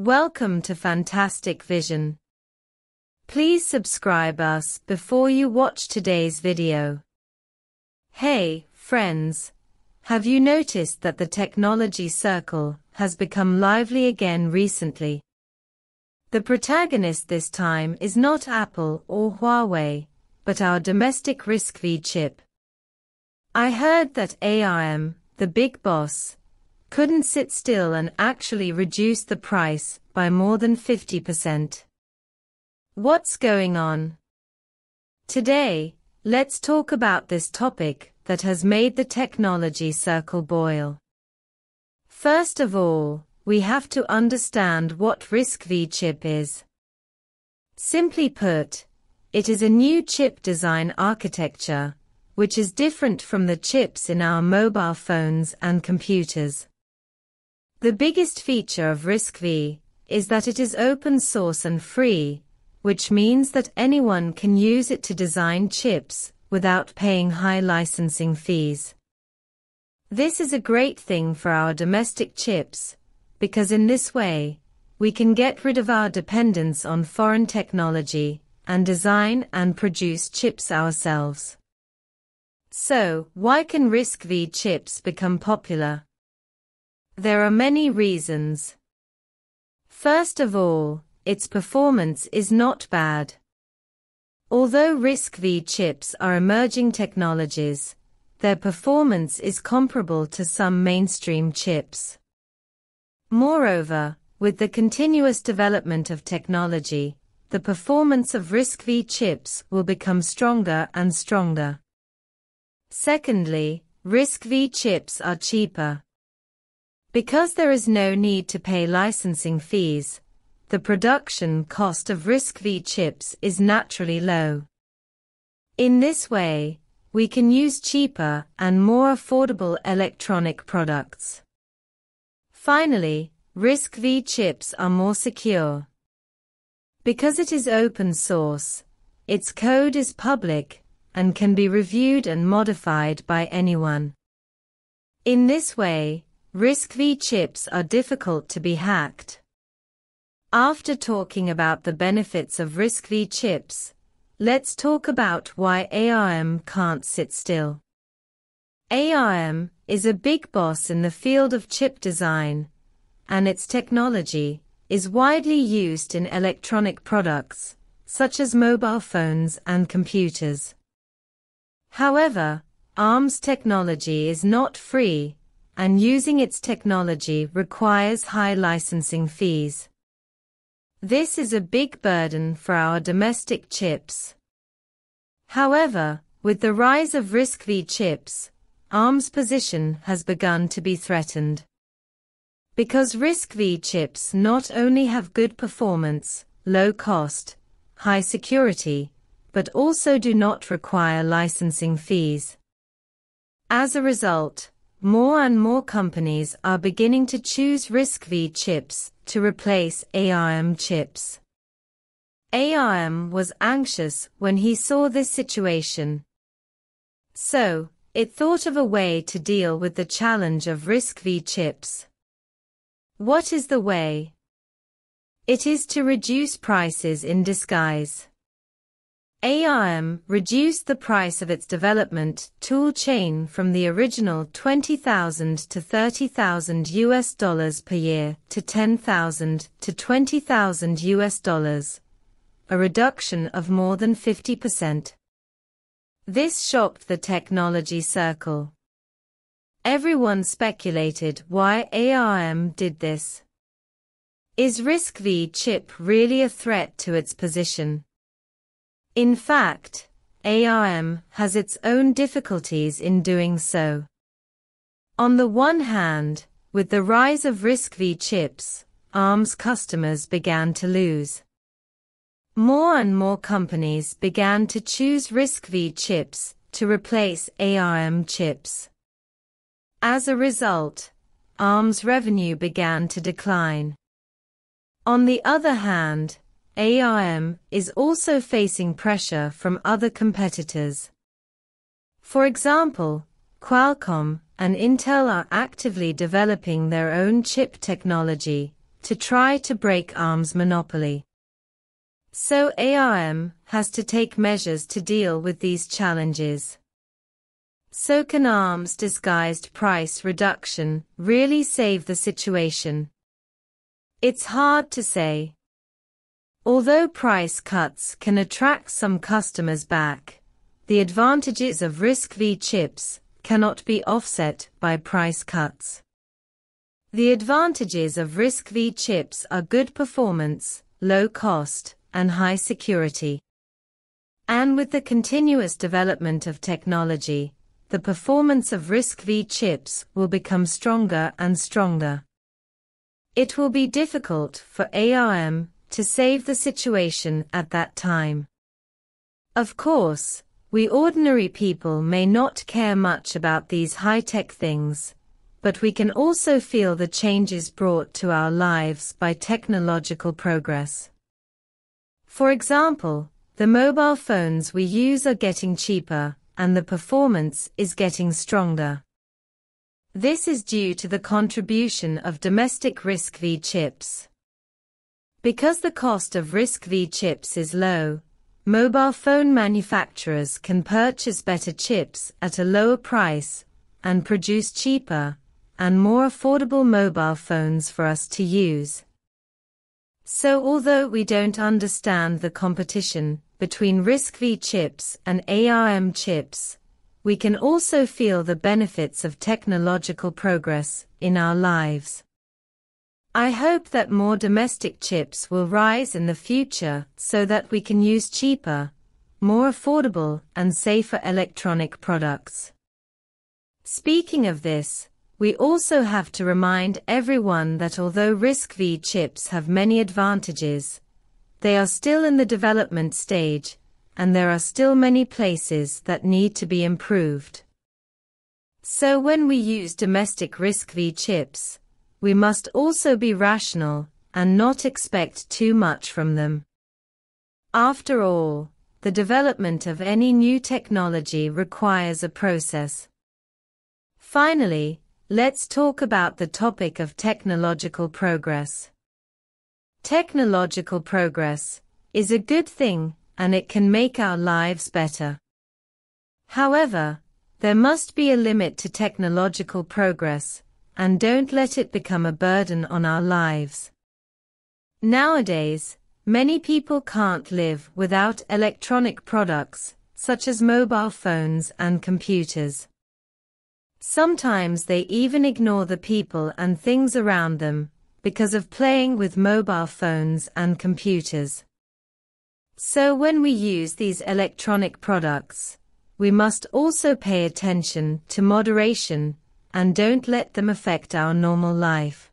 Welcome to Fantastic Vision. Please subscribe us before you watch today's video. Hey, friends. Have you noticed that the technology circle has become lively again recently? The protagonist this time is not Apple or Huawei, but our domestic RISC-V chip. I heard that ARM, the big boss, couldn't sit still and actually reduce the price by more than 50%. What's going on? Today, let's talk about this topic that has made the technology circle boil. First of all, we have to understand what RISC-V chip is. Simply put, it is a new chip design architecture, which is different from the chips in our mobile phones and computers. The biggest feature of RISC-V is that it is open source and free, which means that anyone can use it to design chips without paying high licensing fees. This is a great thing for our domestic chips, because in this way, we can get rid of our dependence on foreign technology and design and produce chips ourselves. So, why can RISC-V chips become popular? There are many reasons. First of all, its performance is not bad. Although RISC-V chips are emerging technologies, their performance is comparable to some mainstream chips. Moreover, with the continuous development of technology, the performance of RISC-V chips will become stronger and stronger. Secondly, RISC-V chips are cheaper. Because there is no need to pay licensing fees, the production cost of RISC-V chips is naturally low. In this way, we can use cheaper and more affordable electronic products. Finally, RISC-V chips are more secure. Because it is open source, its code is public and can be reviewed and modified by anyone. In this way, RISC-V chips are difficult to be hacked. After talking about the benefits of RISC-V chips, let's talk about why ARM can't sit still. ARM is a big boss in the field of chip design, and its technology is widely used in electronic products, such as mobile phones and computers. However, ARM's technology is not free and using its technology requires high licensing fees. This is a big burden for our domestic chips. However, with the rise of RISC-V chips, ARM's position has begun to be threatened. Because RISC-V chips not only have good performance, low cost, high security, but also do not require licensing fees. As a result, more and more companies are beginning to choose RISC-V chips to replace ARM chips. ARM was anxious when he saw this situation. So, it thought of a way to deal with the challenge of RISC-V chips. What is the way? It is to reduce prices in disguise. ARM reduced the price of its development tool chain from the original 20,000 to 30,000 US dollars per year to 10,000 to 20,000 US dollars, a reduction of more than 50%. This shocked the technology circle. Everyone speculated why ARM did this. Is RISC-V chip really a threat to its position? In fact, ARM has its own difficulties in doing so. On the one hand, with the rise of RISC-V chips, ARM's customers began to lose. More and more companies began to choose RISC-V chips to replace ARM chips. As a result, ARM's revenue began to decline. On the other hand, ARM is also facing pressure from other competitors. For example, Qualcomm and Intel are actively developing their own chip technology, to try to break ARM's monopoly. So ARM has to take measures to deal with these challenges. So can ARM's disguised price reduction really save the situation? It's hard to say. Although price cuts can attract some customers back, the advantages of RISC-V chips cannot be offset by price cuts. The advantages of RISC-V chips are good performance, low cost, and high security. And with the continuous development of technology, the performance of RISC-V chips will become stronger and stronger. It will be difficult for ARM to save the situation at that time. Of course, we ordinary people may not care much about these high-tech things, but we can also feel the changes brought to our lives by technological progress. For example, the mobile phones we use are getting cheaper, and the performance is getting stronger. This is due to the contribution of domestic RISC-V chips. Because the cost of RISC-V chips is low, mobile phone manufacturers can purchase better chips at a lower price and produce cheaper and more affordable mobile phones for us to use. So although we don't understand the competition between RISC-V chips and ARM chips, we can also feel the benefits of technological progress in our lives. I hope that more domestic chips will rise in the future so that we can use cheaper, more affordable and safer electronic products. Speaking of this, we also have to remind everyone that although RISC-V chips have many advantages, they are still in the development stage, and there are still many places that need to be improved. So when we use domestic RISC-V chips, we must also be rational and not expect too much from them. After all, the development of any new technology requires a process. Finally, let's talk about the topic of technological progress. Technological progress is a good thing and it can make our lives better. However, there must be a limit to technological progress and don't let it become a burden on our lives. Nowadays, many people can't live without electronic products, such as mobile phones and computers. Sometimes they even ignore the people and things around them, because of playing with mobile phones and computers. So when we use these electronic products, we must also pay attention to moderation and don't let them affect our normal life.